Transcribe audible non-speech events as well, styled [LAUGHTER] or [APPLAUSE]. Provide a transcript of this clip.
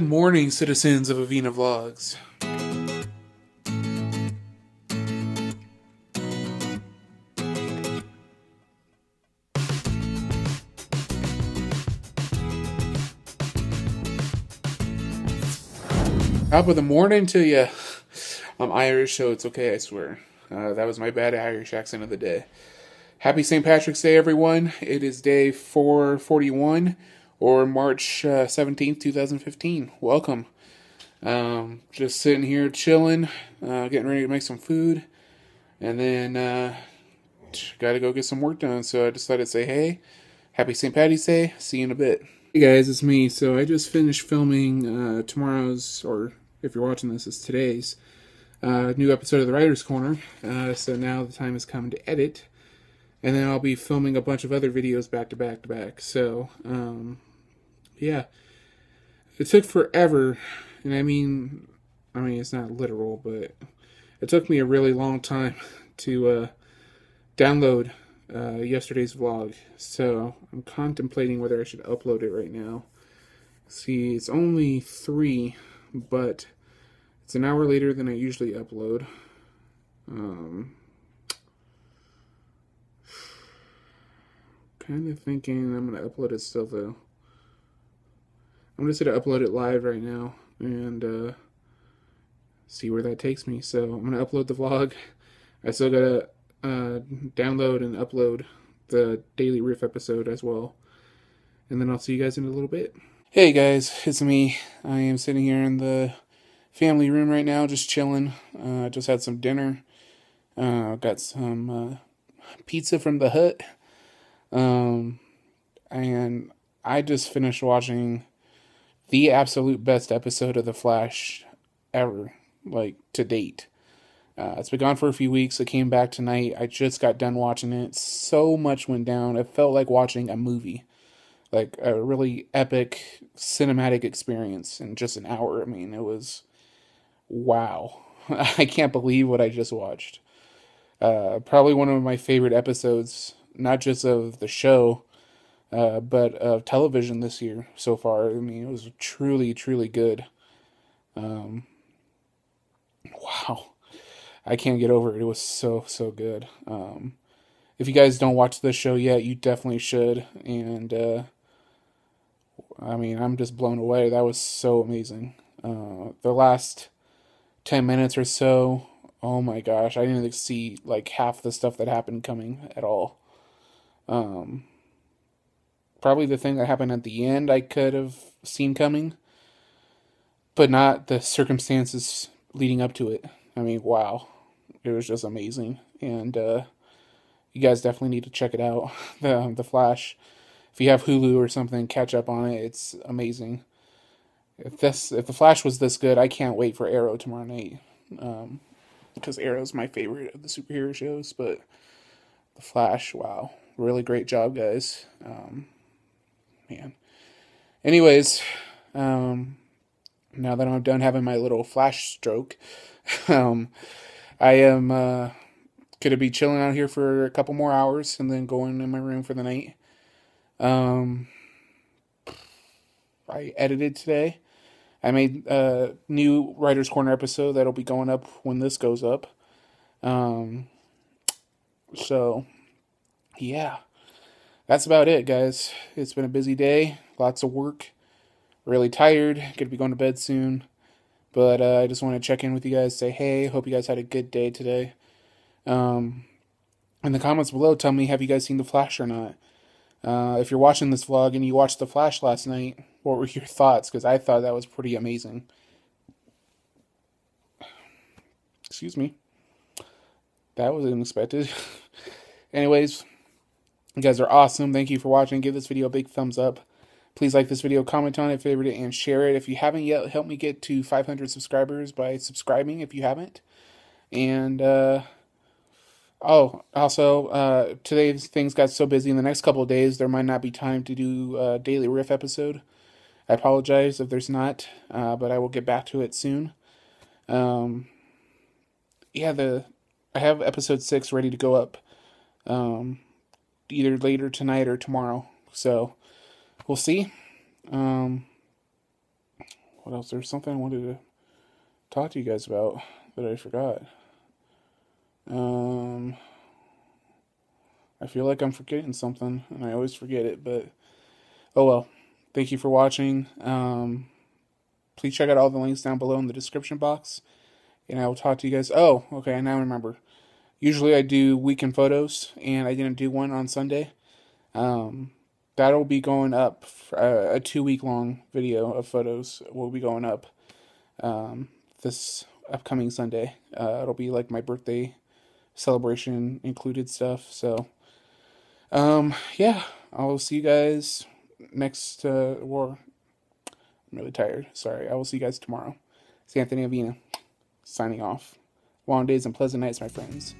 Good morning, citizens of Avina Vlogs. Top of the morning to you. I'm Irish, so it's okay, I swear. Uh, that was my bad Irish accent of the day. Happy St. Patrick's Day, everyone. It is day 441 or March uh, 17th, 2015. Welcome. Um, just sitting here chilling, uh, getting ready to make some food, and then uh, got to go get some work done. So I decided to say, hey, happy St. Paddy's Day. See you in a bit. Hey guys, it's me. So I just finished filming uh, tomorrow's, or if you're watching this, it's today's uh, new episode of the Writer's Corner. So now the time has come to edit. And then I'll be filming a bunch of other videos back to back to back. So, um, yeah. It took forever. And I mean, I mean, it's not literal, but it took me a really long time [LAUGHS] to uh, download uh, yesterday's vlog. So I'm contemplating whether I should upload it right now. See, it's only three, but it's an hour later than I usually upload. Um, [SIGHS] kind of thinking I'm going to upload it still, though. I'm just going to upload it live right now and uh, see where that takes me. So I'm going to upload the vlog. I still got to uh, download and upload the daily riff episode as well. And then I'll see you guys in a little bit. Hey guys, it's me. I am sitting here in the family room right now, just chilling. Uh, just had some dinner. Uh, got some uh, pizza from the hut. Um, and I just finished watching the absolute best episode of The Flash ever, like to date. Uh, it's been gone for a few weeks. It came back tonight. I just got done watching it. So much went down. It felt like watching a movie, like a really epic cinematic experience in just an hour. I mean, it was wow. [LAUGHS] I can't believe what I just watched. Uh, probably one of my favorite episodes, not just of the show, uh, but of television this year so far. I mean, it was truly, truly good. Um, wow. I can't get over it. It was so, so good. Um, if you guys don't watch this show yet, you definitely should. And, uh, I mean, I'm just blown away. That was so amazing. Uh, the last 10 minutes or so. Oh my gosh, I didn't see like half the stuff that happened coming at all. Um, probably the thing that happened at the end I could have seen coming, but not the circumstances leading up to it. I mean, wow, it was just amazing, and uh, you guys definitely need to check it out. [LAUGHS] the The Flash, if you have Hulu or something, catch up on it. It's amazing if this if the Flash was this good, I can't wait for Arrow tomorrow night. Um, because Arrow's my favorite of the superhero shows, but the Flash, wow, really great job, guys. Um. Anyways, um, now that I'm done having my little Flash stroke, [LAUGHS] um, I am uh, gonna be chilling out here for a couple more hours and then going in my room for the night. Um, I edited today. I made a new Writer's Corner episode that'll be going up when this goes up. Um, so, yeah, that's about it, guys. It's been a busy day, lots of work, really tired, gonna be going to bed soon. But uh, I just want to check in with you guys, say hey, hope you guys had a good day today. Um, in the comments below, tell me have you guys seen The Flash or not? Uh, if you're watching this vlog and you watched The Flash last night, what were your thoughts? Because I thought that was pretty amazing. Excuse me. That was unexpected. [LAUGHS] Anyways, you guys are awesome. Thank you for watching. Give this video a big thumbs up. Please like this video, comment on it, favorite it, and share it. If you haven't yet, help me get to 500 subscribers by subscribing if you haven't. And, uh, Oh, also, uh, today's things got so busy in the next couple of days, there might not be time to do a daily riff episode. I apologize if there's not, uh, but I will get back to it soon. Um, yeah, the I have episode six ready to go up, um, either later tonight or tomorrow. So we'll see. Um, what else? There's something I wanted to talk to you guys about that I forgot. Um, I feel like I'm forgetting something, and I always forget it, but oh well. Thank you for watching. Um, please check out all the links down below in the description box, and I will talk to you guys. Oh, okay, I now remember. Usually I do weekend photos, and I didn't do one on Sunday. Um, that'll be going up. Uh, a two week long video of photos will be going up um, this upcoming Sunday. Uh, it'll be like my birthday celebration included stuff. So, um, yeah, I'll see you guys next. Uh, war. I'm really tired. Sorry. I will see you guys tomorrow. It's Anthony Avina signing off. Long days and pleasant nights, my friends.